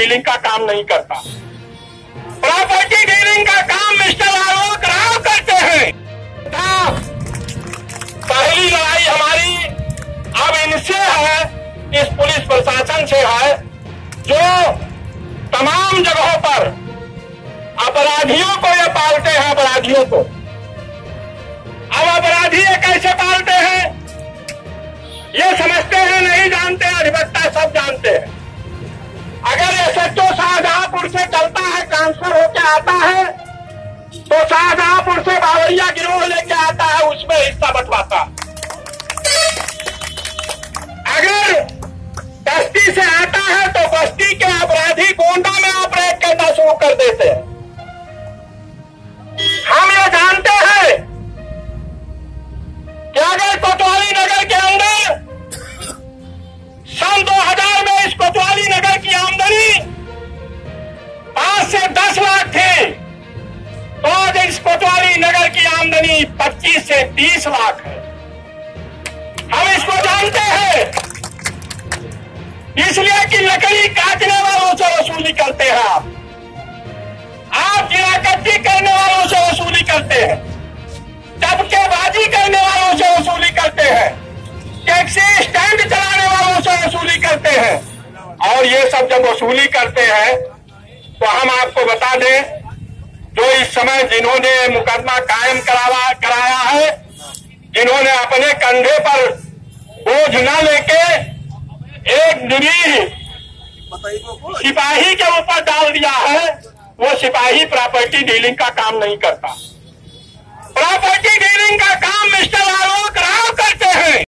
Dealing का काम नहीं करता। प्रॉपर्टी डीलिंग का काम मिस्टर आलोक राव करते हैं। पहली लड़ाई हमारी अब इनसे है, इस पुलिस प्रशासन से है, जो तमाम जगहों पर अपराधियों को ये पालते हैं, अपराधियों को। अब अपराधी ये कैसे पालते हैं? ये समझते हैं, नहीं जानते, अधिवक्ता सब जानते हैं। आता है तो शाहजहांपुर से बावरिया गिरोह 25 से 30 लाख है हम इसको जानते हैं। इसलिए कि लकड़ी काटने वालों से वसूली करते हैं आप। आप करने वालों से वसूली करते हैं। टबकेबाजी करने वालों से वसूली करते हैं। टैक्सी स्टैंड चलाने वालों से वसूली करते हैं। और ये सब जब वसूली करते हैं तो हम आपको बता दें, जो इस समय जिन्होंने मुकदमा कायम करावा कराया है जिन्होंने अपने कंधे पर बोझ न लेके एक निरीह सिपाही के ऊपर डाल दिया है, वो सिपाही प्रॉपर्टी डीलिंग का काम नहीं करता।